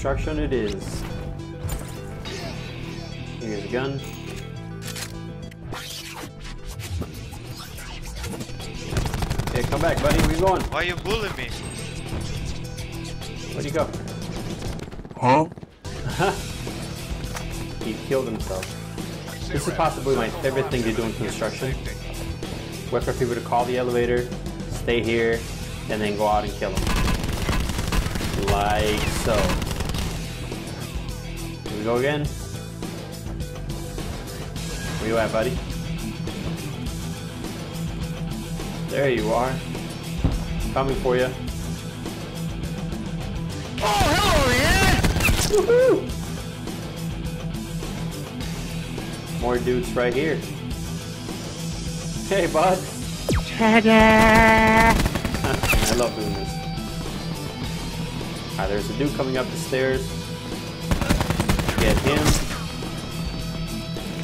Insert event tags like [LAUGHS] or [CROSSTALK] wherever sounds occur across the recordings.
construction it is. Here's a gun. Okay, come back, buddy. Where you going? Why are you bullying me? Where'd you go? Huh? [LAUGHS] He killed himself. This is possibly my favorite thing to do in construction. Wait for people to call the elevator, stay here, and then go out and kill them. Like so. We go again. Where you at, buddy? There you are. Coming for you. Oh, hello, yeah! Woohoo! More dudes right here. Hey, bud. [LAUGHS] I love doing this. Alright, there's a dude coming up the stairs. Him.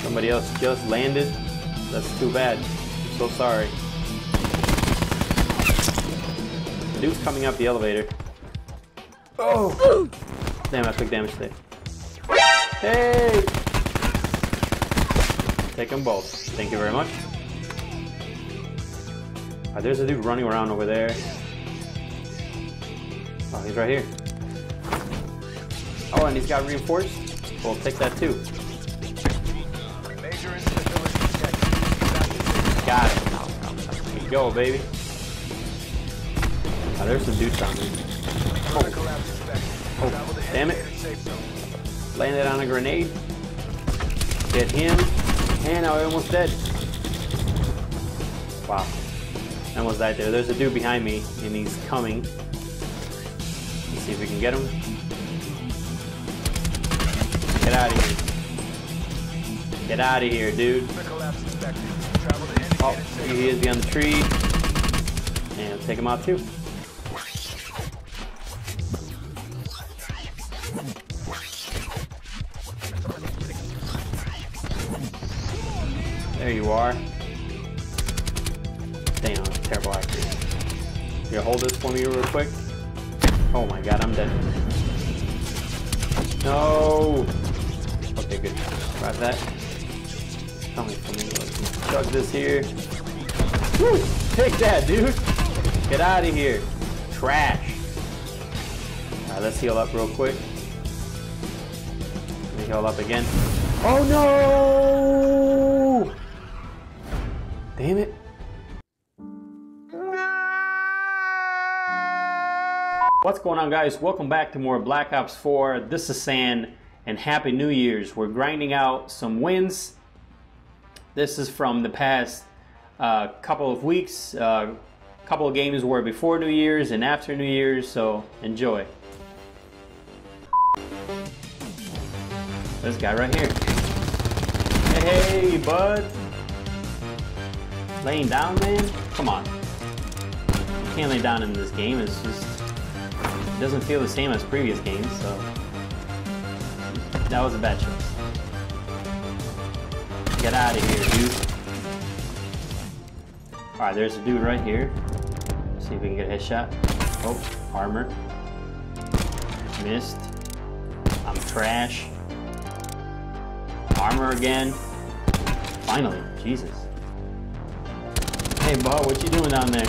Somebody else just landed. That's too bad. I'm so sorry. The dude's coming up the elevator. Oh! Damn, I took damage there. Hey! Take them both. Thank you very much. Uh, there's a dude running around over there. Oh, he's right here. Oh, and he's got reinforced. We'll take that too. Got it. There you go, baby. Oh, there's some dudes down there. Oh, Oh, damn it. landed on a grenade. Get him. And now I'm almost dead. Wow. I almost died there. There's a dude behind me, and he's coming. Let's see if we can get him. Get out of here. Get out of here, dude. Oh, he is behind the tree. And take him out too. There you are. Damn, terrible actor. Here, hold this for me real quick. Oh my god, I'm dead. No! Okay, good. Grab that. Coming for me. Chug this here. Woo! Take that, dude! Get out of here. Trash. Alright, let's heal up real quick. Let me heal up again. Oh no! Damn it. What's going on guys? Welcome back to more Black Ops 4. This is San and Happy New Year's. We're grinding out some wins. This is from the past uh, couple of weeks. Uh, couple of games were before New Year's and after New Year's, so enjoy. This guy right here. Hey, hey, bud. Laying down, man? Come on. You can't lay down in this game. It's just it doesn't feel the same as previous games, so that was a bad choice. Get out of here, dude. Alright, there's a dude right here. See if we can get a headshot. Oh, armor. Missed. I'm trash. Armor again. Finally, Jesus. Hey, Bo, what you doing down there?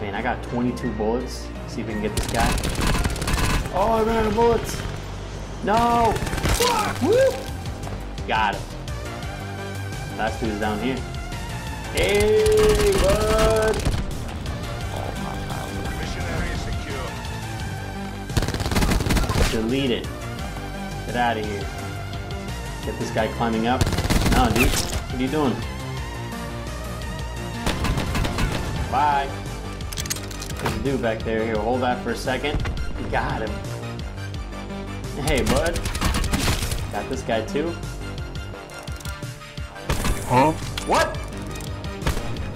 Man, I got 22 bullets. See if we can get this guy. Oh, I ran out of bullets. No! Woo! Got him. Last dude's down here. Hey, bud! Mission area secure. Delete it. Get out of here. Get this guy climbing up. No, dude. What are you doing? Bye. There's a dude back there. Here, hold that for a second. Got him. Hey, bud. Got this guy too. Huh? What?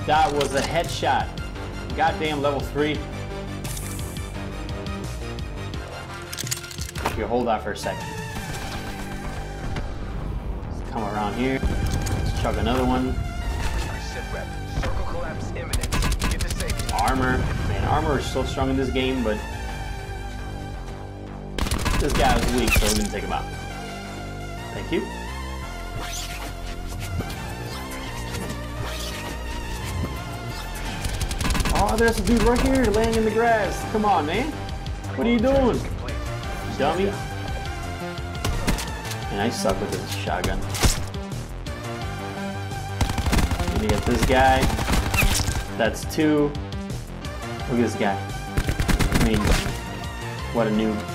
That was a headshot. Goddamn level three. You hold that for a second. Let's come around here. Let's chug another one. Sit rep. Circle collapse imminent. Get to safe zone. Armor. Man, armor is so strong in this game, but This guy was weak, so we're gonna take him out. Thank you. Oh, there's a dude right here laying in the grass. Come on, man. What are you doing? Dummy. And I suck with this shotgun. Gonna get this guy. That's two. Look at this guy. I mean, what a noob.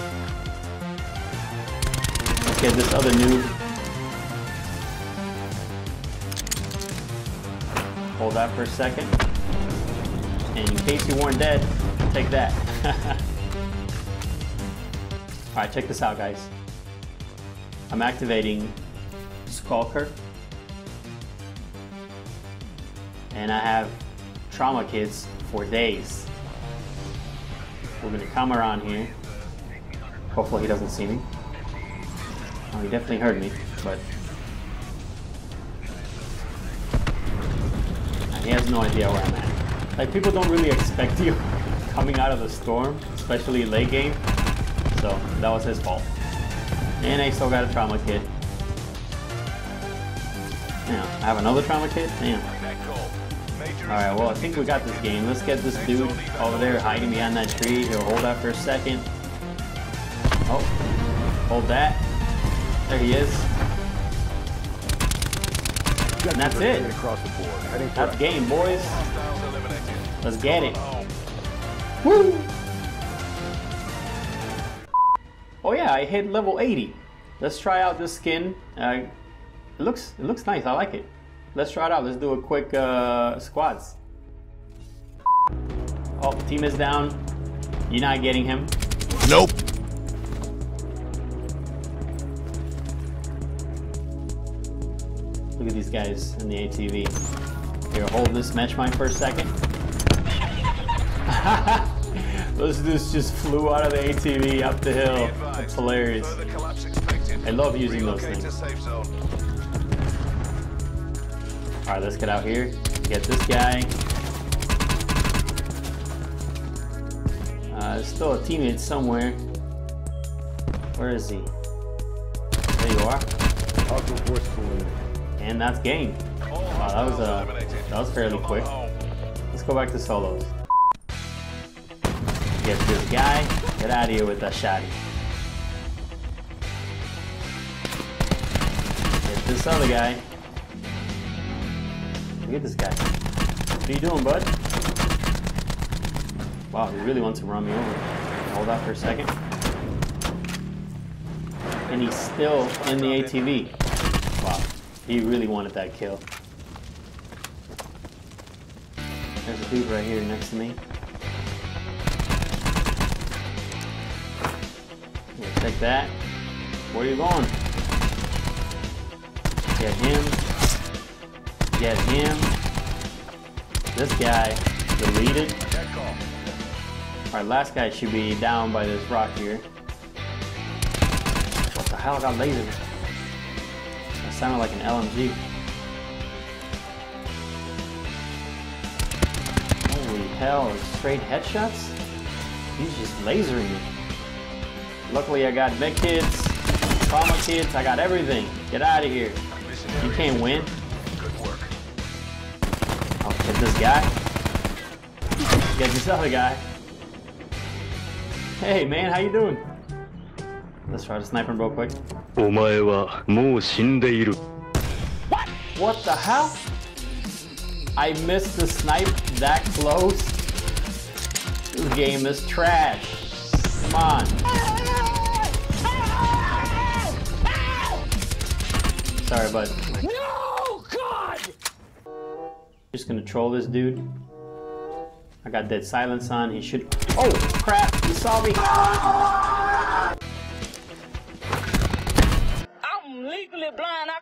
Get this other noob. Hold that for a second. And in case you weren't dead, take that. [LAUGHS] Alright, check this out, guys. I'm activating Skulker. And I have trauma kits for days. We're gonna come around here. Hopefully he doesn't see me. He definitely heard me, but he has no idea where I'm at. Like people don't really expect you [LAUGHS] coming out of the storm, especially late game. So that was his fault. And I still got a trauma kit. Damn, I have another trauma kit? Damn. Alright, well I think we got this game. Let's get this dude over there hiding behind that tree. He'll hold that for a second. Oh, hold that. There he is. And that's it. That's game, boys. Let's get it. Woo! Oh yeah, I hit level 80. Let's try out this skin. Uh, it looks it looks nice. I like it. Let's try it out. Let's do a quick uh, squads. Oh, team is down. You're not getting him. Nope. At these guys in the ATV. Here, hold this mesh mine for a second. [LAUGHS] Those dudes just flew out of the ATV up the hill. advised. That's hilarious. Further collapse expected. I love using those Relocate things. to safe zone. All right, let's get out here. Get this guy. Uh, there's still a teammate somewhere. Where is he? There you are. And that's game. Wow, that was uh, that was fairly quick. Let's go back to solos. Get this guy. Get out of here with that shotty. Get this other guy. Look at this guy. What are you doing, bud? Wow, he really wants to run me over. Hold that for a second. And he's still in the ATV. He really wanted that kill. There's a dude right here next to me. Check that. Where are you going? Get him. Get him. This guy deleted. Our last guy should be down by this rock here. What the hell? I got lasered. Sounded like an LMG. Holy hell, straight headshots? He's just lasering me. Luckily I got med kits, trauma kits, I got everything. Get out of here. You can't win. Good work. I'll get this guy. Get this other guy. Hey man, how you doing? Let's try to snipe him real quick. What? What the hell? I missed the snipe that close? This game is trash. Come on. Sorry, bud. No, God! Just gonna troll this dude. I got dead silence on. He should. Oh crap! He saw me. Ah!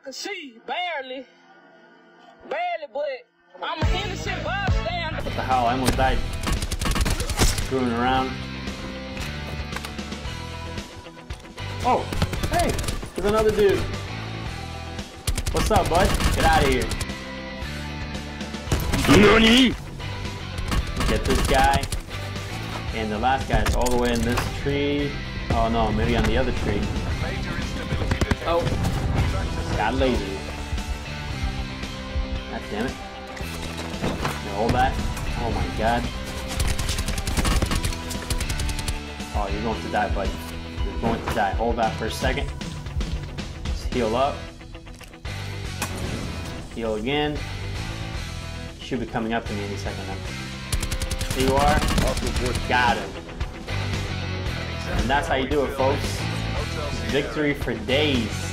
Blind. I can see barely, barely, but I'm an innocent bystander. What the hell? I almost died. Screwing around. Oh, hey, there's another dude. What's up, bud? Get out of here. 何 Get this guy. And the last guy is all the way in this tree. Oh no, maybe on the other tree. Major. Oh, Tractor got lazy. God damn it. Hold that. Oh my god. Oh, you're going to die, buddy. You're going to die. Hold that for a second. Just heal up. Heal again. Should be coming up to me any second. There you are. Got him. And that's how you do it, folks. Victory for days.